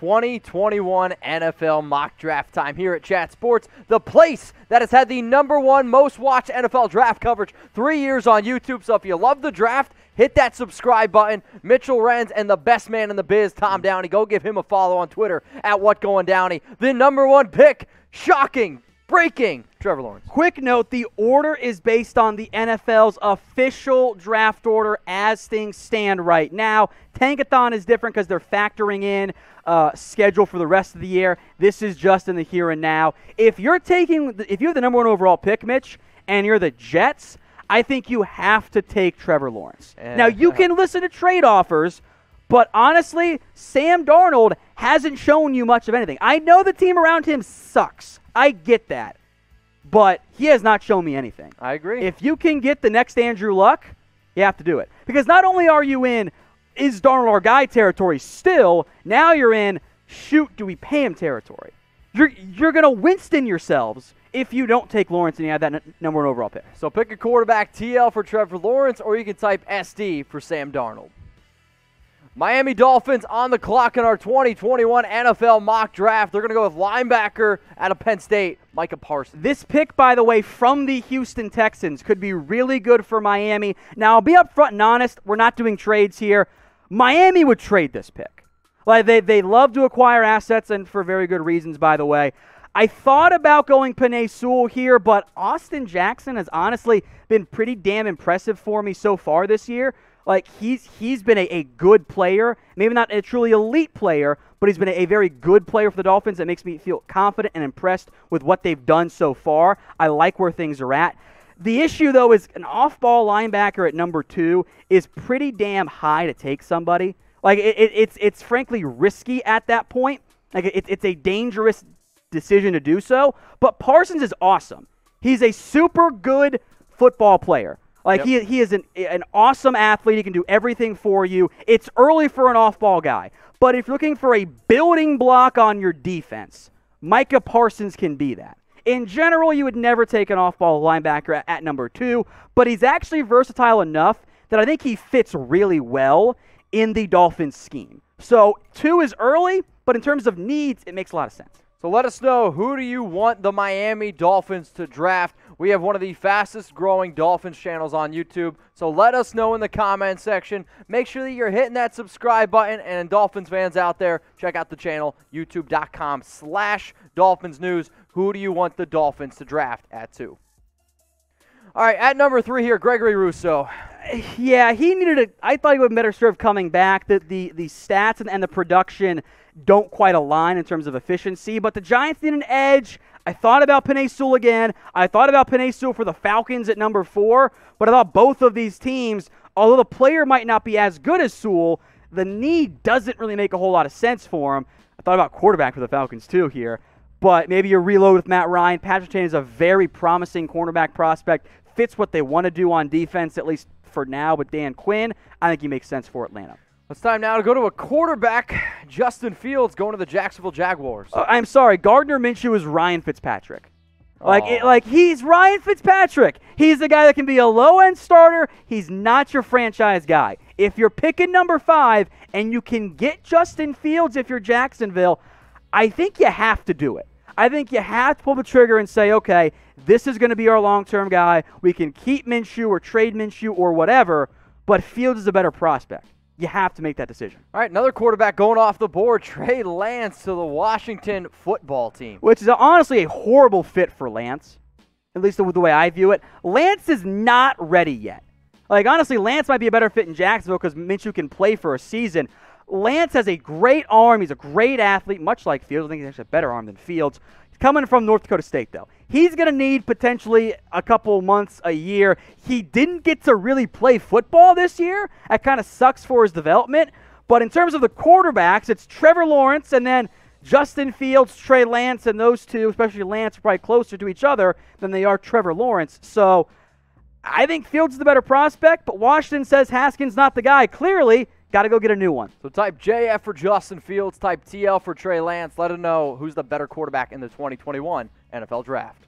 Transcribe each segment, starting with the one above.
2021 NFL mock draft time here at Chat Sports, the place that has had the number one most watched NFL draft coverage three years on YouTube. So if you love the draft, hit that subscribe button. Mitchell Renz and the best man in the biz, Tom Downey. Go give him a follow on Twitter at What Going Downey. The number one pick, shocking, breaking, Trevor Lawrence. Quick note the order is based on the NFL's official draft order as things stand right now. Tankathon is different because they're factoring in uh, schedule for the rest of the year. This is just in the here and now. If you're taking, if you have the number one overall pick, Mitch, and you're the Jets, I think you have to take Trevor Lawrence. And, now, you uh, can listen to trade offers, but honestly, Sam Darnold hasn't shown you much of anything. I know the team around him sucks. I get that. But he has not shown me anything. I agree. If you can get the next Andrew Luck, you have to do it. Because not only are you in is Darnold our guy territory still, now you're in shoot, do we pay him territory. You're, you're going to Winston yourselves if you don't take Lawrence and you have that n- number one overall pick. So pick a quarterback TL for Trevor Lawrence, or you can type SD for Sam Darnold. Miami Dolphins on the clock in our 2021 NFL mock draft. They're going to go with linebacker out of Penn State, Micah Parsons. This pick, by the way, from the Houston Texans could be really good for Miami. Now, I'll be upfront and honest. We're not doing trades here. Miami would trade this pick. Like they, they love to acquire assets, and for very good reasons, by the way. I thought about going Penei Sewell here, but Austin Jackson has honestly been pretty damn impressive for me so far this year. Like he's he's been a, a good player, maybe not a truly elite player, but he's been a, a very good player for the Dolphins that makes me feel confident and impressed with what they've done so far. I like where things are at. The issue though is an off-ball linebacker at number two is pretty damn high to take somebody. Like it, it, it's it's frankly risky at that point. Like it, it's a dangerous decision to do so. But Parsons is awesome. He's a super good football player. Like Yep. he, he is an, an awesome athlete. He can do everything for you. It's early for an off ball guy. But if you're looking for a building block on your defense, Micah Parsons can be that. In general, you would never take an off ball linebacker at, at number two, but he's actually versatile enough that I think he fits really well in the Dolphins scheme. So two is early, but in terms of needs, it makes a lot of sense. So let us know who do you want the Miami Dolphins to draft? We have one of the fastest growing Dolphins channels on YouTube. So let us know in the comment section. Make sure that you're hitting that subscribe button. And Dolphins fans out there, check out the channel, youtube.com slash Dolphins News. Who do you want the Dolphins to draft at two? All right, at number three here, Gregory Rousseau. Yeah, he needed a. I thought he would better served coming back. The the, the stats and, and the production don't quite align in terms of efficiency, but the Giants need an edge. I thought about Penei Sewell again. I thought about Penei Sewell for the Falcons at number four, but I thought both of these teams, although the player might not be as good as Sewell, the need doesn't really make a whole lot of sense for him. I thought about quarterback for the Falcons too here, but maybe you reload with Matt Ryan. Patrick Chan is a very promising cornerback prospect. Fits what they want to do on defense, at least for now, with Dan Quinn. I think he makes sense for Atlanta. It's time now to go to a quarterback. Justin Fields going to the Jacksonville Jaguars. Uh, I'm sorry, Gardner Minshew is Ryan Fitzpatrick. Like, it, like he's Ryan Fitzpatrick. He's the guy that can be a low end starter. He's not your franchise guy. If you're picking number five and you can get Justin Fields if you're Jacksonville, I think you have to do it. I think you have to pull the trigger and say, okay, this is going to be our long term guy. We can keep Minshew or trade Minshew or whatever, but Fields is a better prospect. You have to make that decision. All right, another quarterback going off the board, Trey Lance to the Washington football team. which is honestly a horrible fit for Lance, at least the, the way I view it. Lance is not ready yet. Like, honestly, Lance might be a better fit in Jacksonville because Minshew can play for a season. Lance has a great arm. He's a great athlete, much like Fields. I think he's actually a better arm than Fields. Coming from North Dakota State, though. He's going to need potentially a couple months, a year. He didn't get to really play football this year. That kind of sucks for his development. But in terms of the quarterbacks, it's Trevor Lawrence and then Justin Fields, Trey Lance, and those two, especially Lance, are probably closer to each other than they are Trevor Lawrence. So I think Fields is the better prospect, but Washington says Haskins not the guy. Clearly, got to go get a new one. So type JF for Justin Fields, type TL for Trey Lance. Let us know who's the better quarterback in the 2021 NFL Draft.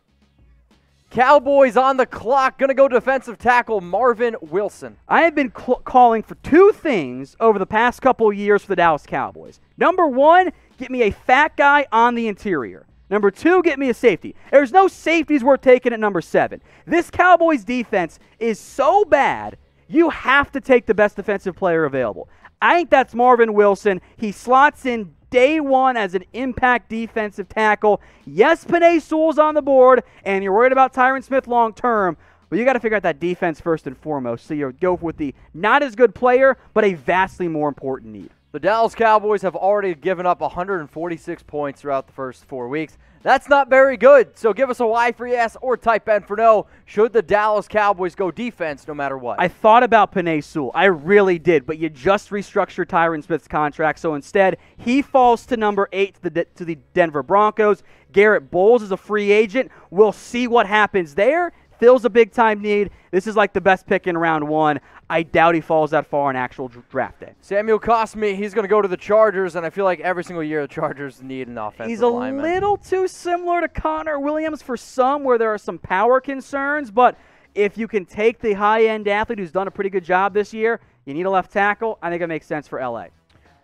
Cowboys on the clock. Going to go defensive tackle Marvin Wilson. I have been calling for two things over the past couple years for the Dallas Cowboys. Number one, get me a fat guy on the interior. Number two, get me a safety. There's no safeties worth taking at number seven. This Cowboys defense is so bad, you have to take the best defensive player available. I think that's Marvin Wilson. He slots in day one as an impact defensive tackle. Yes, Penei Sewell's on the board, and you're worried about Tyron Smith long term, but you got to figure out that defense first and foremost. So you go with the not as good player, but a vastly more important need. The Dallas Cowboys have already given up 146 points throughout the first four weeks. That's not very good. So give us a Y for yes or type N for no. Should the Dallas Cowboys go defense no matter what? I thought about Penei Sewell. I really did, but you just restructured Tyron Smith's contract. So instead, he falls to number eight to the, to the Denver Broncos. Garett Bolles is a free agent. We'll see what happens there fills a big time need. This is like the best pick in round one. I doubt he falls that far in actual draft day. Samuel Cosmi, he's going to go to the Chargers, and I feel like every single year the Chargers need an offensive He's a lineman. little too similar to Connor Williams for some, where there are some power concerns, but if you can take the high end athlete who's done a pretty good job this year, you need a left tackle. I think it makes sense for LA.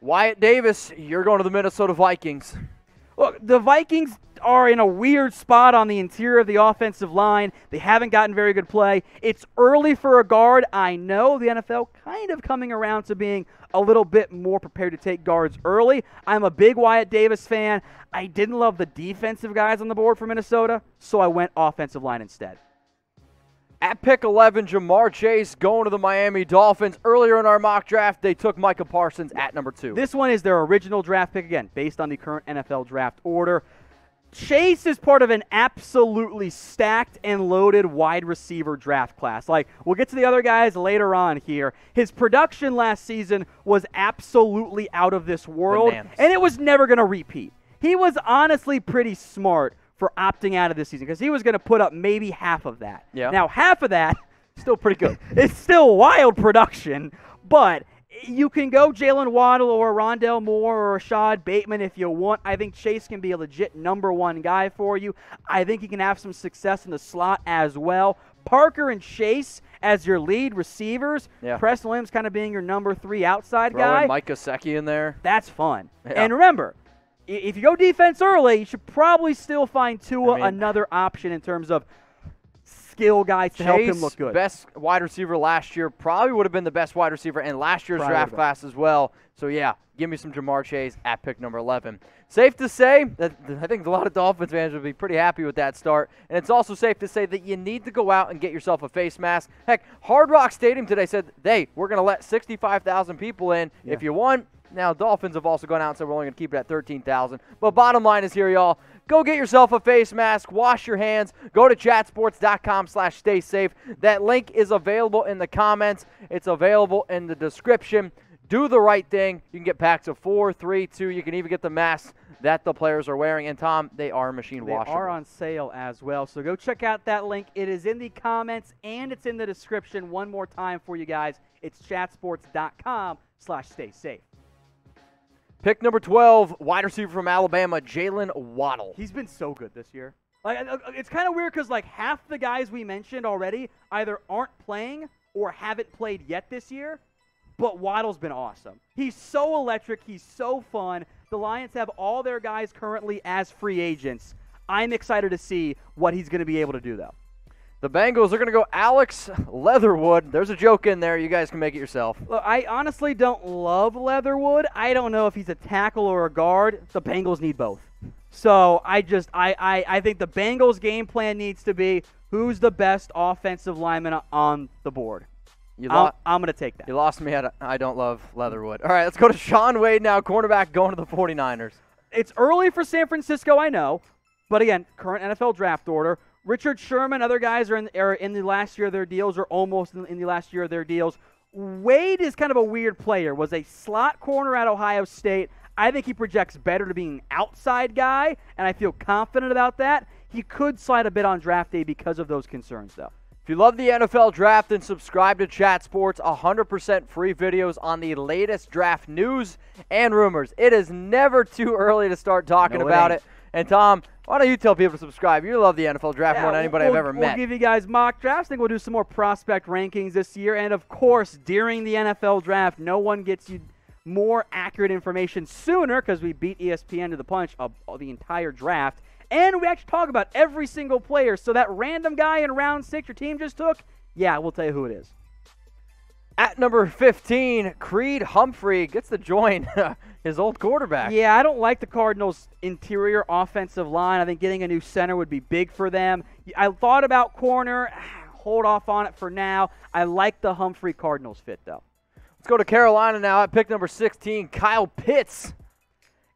Wyatt Davis, you're going to the Minnesota Vikings. Look, the Vikings are in a weird spot on the interior of the offensive line. They haven't gotten very good play. It's early for a guard. I know the NFL kind of coming around to being a little bit more prepared to take guards early. I'm a big Wyatt Davis fan. I didn't love the defensive guys on the board for Minnesota, so I went offensive line instead. At pick 11, Ja'Marr Chase going to the Miami Dolphins. Earlier in our mock draft, they took Micah Parsons at number two. This one is their original draft pick, again, based on the current NFL draft order. Chase is part of an absolutely stacked and loaded wide receiver draft class. Like, we'll get to the other guys later on here. His production last season was absolutely out of this world, Bananas. and it was never going to repeat. He was honestly pretty smart for opting out of this season because he was going to put up maybe half of that. Yeah. Now, half of that Still pretty good. it's still wild production, but you can go Jaylen Waddle or Rondale Moore or Rashod Bateman if you want. I think Chase can be a legit number one guy for you. I think he can have some success in the slot as well. Parker and Chase as your lead receivers. Yeah. Preston Williams kind of being your number three outside Throw guy. Mike Gesicki in there. That's fun. Yeah. And remember, if you go defense early, you should probably still find Tua I mean- another option in terms of skill guys to help him look good. best wide receiver last year, probably would have been the best wide receiver in last year's draft class as well. So yeah, give me some Ja'Marr Chase at pick number 11. Safe to say that I think a lot of Dolphins fans would be pretty happy with that start, and it's also safe to say that you need to go out and get yourself a face mask. Heck, Hard Rock Stadium today said, "Hey, we're going to let 65,000 people in if you want." Now, Dolphins have also gone out and said we're only going to keep it at 13,000. But bottom line is here, y'all. Go get yourself a face mask. Wash your hands. Go to chatsports.com slash stay safe. That link is available in the comments. It's available in the description. Do the right thing. You can get packs of four, three, two. You can even get the masks that the players are wearing. And, Tom, they are machine They washable. are on sale as well. So go check out that link. It is in the comments and it's in the description one more time for you guys. It's chatsports.com slash stay safe. Pick number 12, wide receiver from Alabama, Jaylen Waddle. He's been so good this year. Like it's kind of weird because like half the guys we mentioned already either aren't playing or haven't played yet this year. But Waddle's been awesome. He's so electric. He's so fun. The Lions have all their guys currently as free agents. I'm excited to see what he's going to be able to do though. The Bengals are going to go Alex Leatherwood. There's a joke in there. You guys can make it yourself. Look, I honestly don't love Leatherwood. I don't know if he's a tackle or a guard. The Bengals need both. So I just I, I, I think the Bengals game plan needs to be who's the best offensive lineman on the board. You, I'm, lo- I'm going to take that. you lost me at a, I don't love Leatherwood. All right, let's go to Shaun Wade now, cornerback going to the 49ers. It's early for San Francisco, I know, but again, current NFL draft order. Richard Sherman, other guys are in, are in the last year of their deals, or almost in, in the last year of their deals. Wade is kind of a weird player. Was a slot corner at Ohio State. I think he projects better to being an outside guy, and I feel confident about that. He could slide a bit on draft day because of those concerns, though. If you love the NFL draft, then subscribe to Chat Sports. 100% free videos on the latest draft news and rumors. It is never too early to start talking No, it about ain't. it. And Tom, Why don't you tell people to subscribe? You love the NFL draft Yeah, more than anybody we'll, I've ever met. we'll give you guys mock drafts. I think we'll do some more prospect rankings this year. And of course, during the NFL draft, no one gets you more accurate information sooner because we beat ESPN to the punch of the entire draft. And we actually talk about every single player. So that random guy in round six your team just took, yeah, we'll tell you who it is. At number 15, Creed Humphrey gets to join his old quarterback. Yeah, I don't like the Cardinals' interior offensive line. I think getting a new center would be big for them. I thought about corner. Hold off on it for now. I like the Humphrey Cardinals fit, though. Let's go to Carolina now at pick number 16, Kyle Pitts.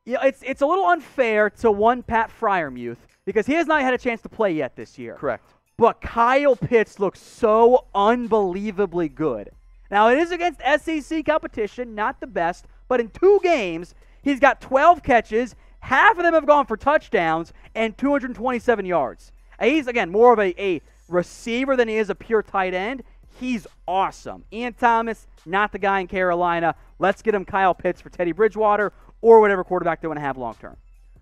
Yeah, it's it's a little unfair to one Pat Freiermuth because he has not had a chance to play yet this year. Correct. But Kyle Pitts looks so unbelievably good. Now it is against SEC competition, not the best, but in two games he's got 12 catches, half of them have gone for touchdowns and 227 yards. He's again more of a, a receiver than he is a pure tight end. He's awesome. Ian Thomas, not the guy in Carolina. Let's get him Kyle Pitts for Teddy Bridgewater or whatever quarterback they want to have long term.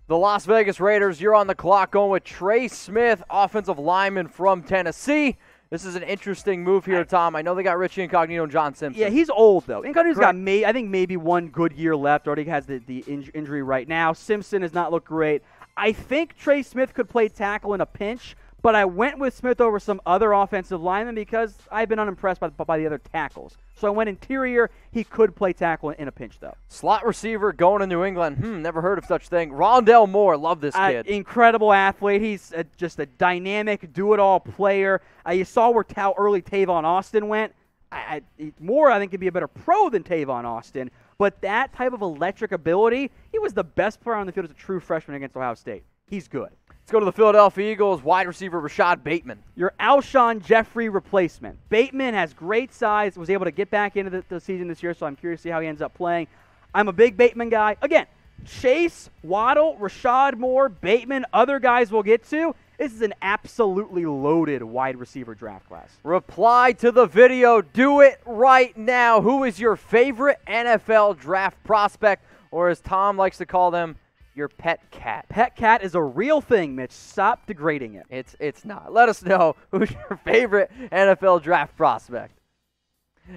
The Las Vegas Raiders, you're on the clock going with Trey Smith, offensive lineman from Tennessee. This is an interesting move here, Tom. I know they got Richie Incognito and John Simpson. Yeah, he's old though. Incognito's got Correct. may I think maybe one good year left. Already has the, the inj- injury right now. Simpson has not looked great. I think Trey Smith could play tackle in a pinch, but I went with Smith over some other offensive linemen because I've been unimpressed by, by the other tackles. So I went interior. He could play tackle in a pinch though. Slot receiver going to New England. Hmm, never heard of such thing. Rondale Moore, love this Uh, kid. incredible athlete. He's uh just a dynamic, do-it-all player. Uh, you saw where how early Tavon Austin went. I, I, Moore, I think, could be a better pro than Tavon Austin. But that type of electric ability, he was the best player on the field as a true freshman against Ohio State. He's good. Let's go to the Philadelphia Eagles, wide receiver Rashod Bateman. Your Alshon Jeffery replacement. Bateman has great size, was able to get back into the, the season this year, so I'm curious to see how he ends up playing. I'm a big Bateman guy. Again, Chase, Waddle, Rashad Moore, Bateman, other guys we'll get to. This is an absolutely loaded wide receiver draft class. Reply to the video. Do it right now. Who is your favorite NFL draft prospect, or as Tom likes to call them, your pet cat? Pet cat is a real thing, Mitch. Stop degrading it. It's it's not. Let us know who's your favorite NFL draft prospect.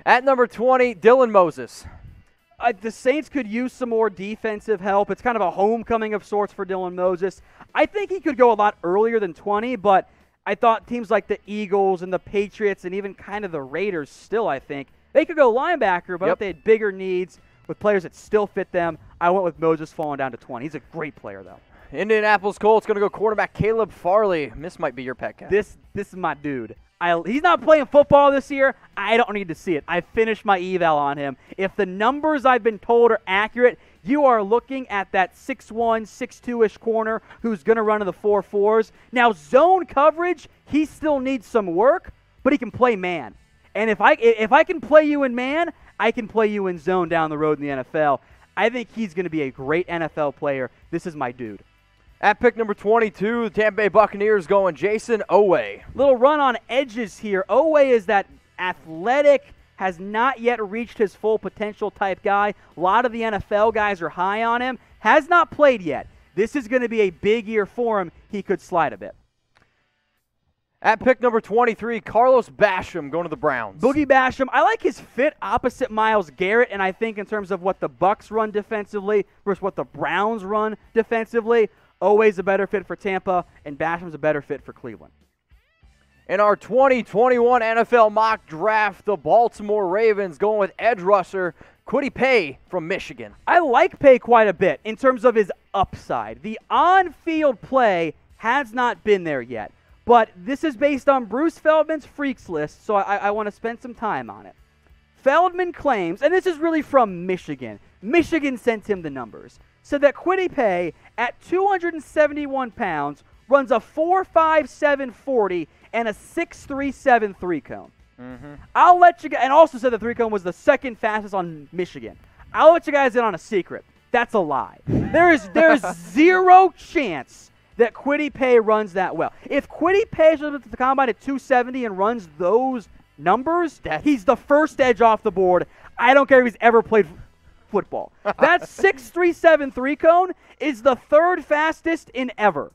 At number 20, Dylan Moses. Uh, the Saints could use some more defensive help. It's kind of a homecoming of sorts for Dylan Moses. I think he could go a lot earlier than 20, but I thought teams like the Eagles and the Patriots and even kind of the Raiders still, I think, they could go linebacker, but Yep. if they had bigger needs with players that still fit them, I went with Moses falling down to 20. He's a great player, though. Indianapolis Colts going to go quarterback Caleb Farley. This might be your pet cat. This this is my dude. I, he's not playing football this year. I don't need to see it. I finished my eval on him. If the numbers I've been told are accurate, you are looking at that 6'1", 6'2", ish corner who's going to run to the four fours. Now zone coverage, he still needs some work, but he can play man. And if I if I can play you in man, I can play you in zone down the road in the NFL. I think he's going to be a great NFL player. This is my dude. At pick number 22, the Tampa Bay Buccaneers going Jayson Oweh. Little run on edges here. Oweh is that athletic, has not yet reached his full potential type guy. A lot of the NFL guys are high on him. Has not played yet. This is going to be a big year for him. He could slide a bit. At pick number 23, Carlos Basham going to the Browns. Boogie Basham, I like his fit opposite Myles Garrett, and I think in terms of what the Bucks run defensively versus what the Browns run defensively, always a better fit for Tampa, and Basham's a better fit for Cleveland. In our 2021 NFL mock draft, the Baltimore Ravens going with edge rusher Kwity Paye from Michigan. I like Paye quite a bit in terms of his upside. The on field play has not been there yet, but this is based on Bruce Feldman's freaks list, so I, I want to spend some time on it. Feldman claims, and this is really from Michigan, Michigan sent him the numbers, said that Kwity Paye at 271 pounds runs a 4.57 40 and a 6.37 three cone. Mm-hmm. I'll let you guys, and also said the three cone was the second fastest on Michigan. I'll let you guys in on a secret. That's a lie. There is there is zero chance that Kwity Paye runs that well. If Kwity Paye shows up to the combine at 270 and runs those numbers, he's the first edge off the board. I don't care if he's ever played football. That 6.37 three cone is the third fastest in ever.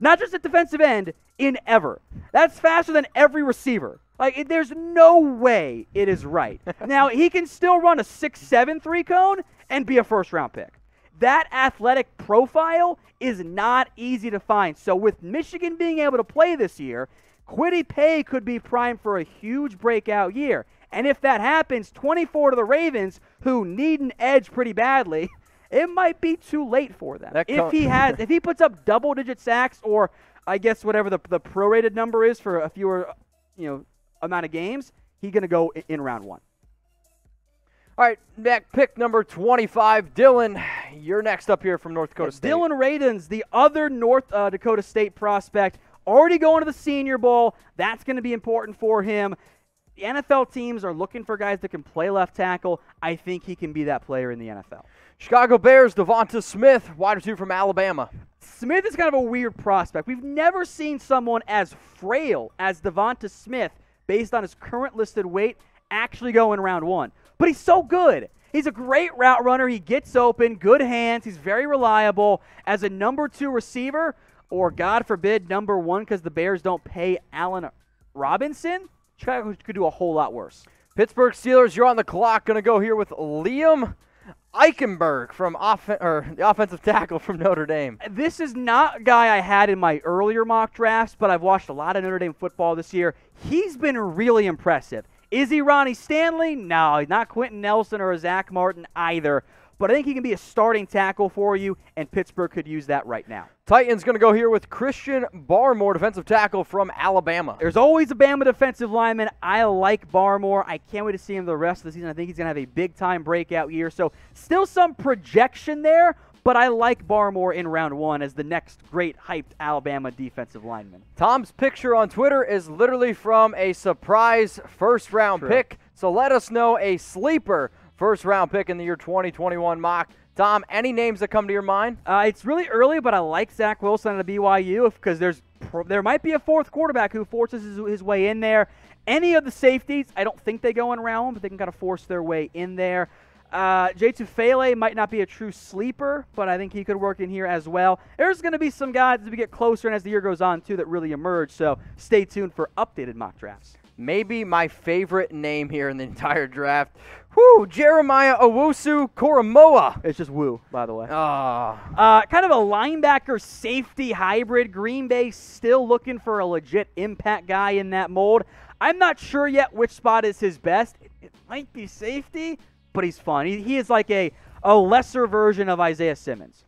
not just at defensive end, in ever. That's faster than every receiver. Like, it, there's no way it is right. now, he can still run a 6'7 three cone and be a first round pick. That athletic profile is not easy to find. So, with Michigan being able to play this year, Kwity Paye could be primed for a huge breakout year. And if that happens, 24 to the Ravens, who need an edge pretty badly, it might be too late for them. if he has, if he puts up double-digit sacks, or I guess whatever the the prorated number is for a fewer, you know, amount of games, he's going to go in round one. All right, next pick number 25, Dillon. You're next up here from North Dakota State. Dillon Radunz, the other North uh, Dakota State prospect, already going to the Senior Bowl. That's going to be important for him. The NFL teams are looking for guys that can play left tackle. I think he can be that player in the NFL. Chicago Bears, DeVonta Smith, wide receiver from Alabama. Smith is kind of a weird prospect. We've never seen someone as frail as DeVonta Smith, based on his current listed weight, actually go in round one. But he's so good. He's a great route runner. He gets open, good hands. He's very reliable. As a number two receiver, or God forbid, number one, because the Bears don't pay Allen Robinson, Chicago could do a whole lot worse. Pittsburgh Steelers, you're on the clock. Going to go here with Liam Eichenberg from off- or the offensive tackle from Notre Dame. This is not a guy I had in my earlier mock drafts, but I've watched a lot of Notre Dame football this year. He's been really impressive. Is he Ronnie Stanley? No, he's not Quenton Nelson or Zack Martin either but I think he can be a starting tackle for you, and Pittsburgh could use that right now. Titans going to go here with Christian Barmore, defensive tackle from Alabama. There's always a Bama defensive lineman. I like Barmore. I can't wait to see him the rest of the season. I think he's going to have a big time breakout year. So, still some projection there, but I like Barmore in round one as the next great hyped Alabama defensive lineman. Tom's picture on Twitter is literally from a surprise first round True. pick. So let us know a sleeper first round pick in the year 2021 mock. Tom, any names that come to your mind? Uh, it's really early, but I like Zach Wilson at BYU because there's there might be a fourth quarterback who forces his, his, way in there. Any of the safeties, I don't think they go in round one, but they can kind of force their way in there. Uh, Jay Tufele might not be a true sleeper, but I think he could work in here as well. There's going to be some guys as we get closer and as the year goes on, too, that really emerge. So stay tuned for updated mock drafts maybe my favorite name here in the entire draft. Whoo, Jeremiah Owusu Koramoah. It's just Woo, by the way. Oh. Uh, kind of a linebacker safety hybrid. Green Bay still looking for a legit impact guy in that mold. I'm not sure yet which spot is his best. It, it might be safety, but he's fun. He, he is like a, a lesser version of Isaiah Simmons.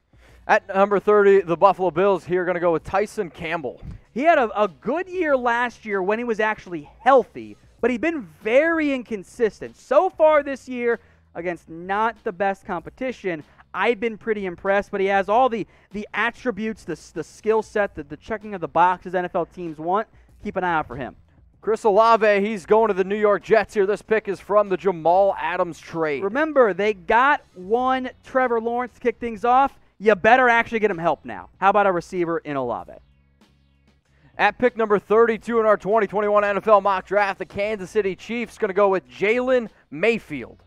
At number 30, the Buffalo Bills here are going to go with Tyson Campbell. He had a, a good year last year when he was actually healthy, but he's been very inconsistent. So far this year, against not the best competition, I've been pretty impressed, but he has all the, the attributes, the, the skill set, the, the checking of the boxes NFL teams want. Keep an eye out for him. Chris Olave, he's going to the New York Jets here. This pick is from the Jamal Adams trade. Remember, they got one Trevor Lawrence to kick things off. You better actually get him help now. How about a receiver in Olave? At pick number 32 in our 2021 NFL mock draft, the Kansas City Chiefs going to go with Jalen Mayfield.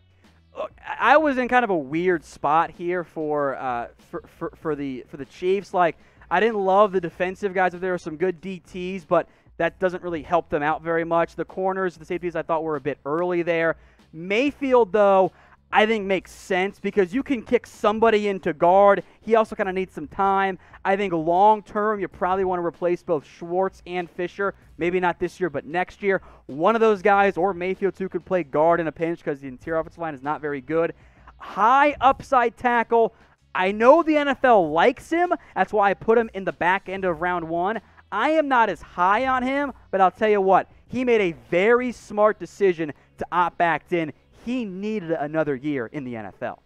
Look, I was in kind of a weird spot here for, uh, for, for, for the for the Chiefs. Like I didn't love the defensive guys. If there were some good DTs, but that doesn't really help them out very much. The corners, the safeties, I thought were a bit early there. Mayfield, though, I think makes sense because you can kick somebody into guard. He also kind of needs some time. I think long term, you probably want to replace both Schwartz and Fisher. Maybe not this year, but next year. One of those guys, or Mayfield too, could play guard in a pinch because the interior offensive line is not very good. High upside tackle. I know the NFL likes him. That's why I put him in the back end of round one. I am not as high on him, but I'll tell you what, he made a very smart decision to opt back in he needed another year in the NFL.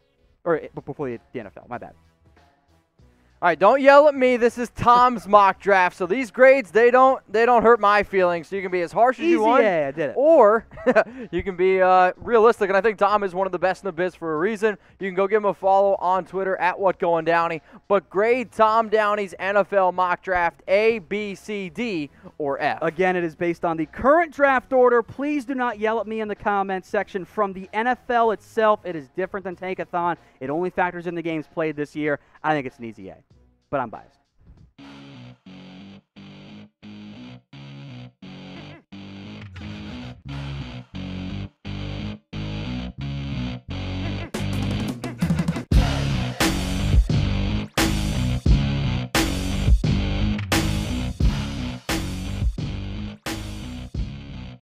Or eh, before the NFL, my bad. All right, don't yell at me. This is Tom's mock draft, so these grades they don't they don't hurt my feelings. So you can be as harsh as you want, yeah, I did it. or you can be uh, realistic. And I think Tom is one of the best in the biz for a reason. You can go give him a follow on Twitter at What Going Downey. But grade Tom Downey's NFL mock draft A, B, C, D, or F. Again, it is based on the current draft order. Please do not yell at me in the comments section. From the NFL itself, it is different than Tankathon. It only factors in the games played this year. I think it's an easy A but I'm biased.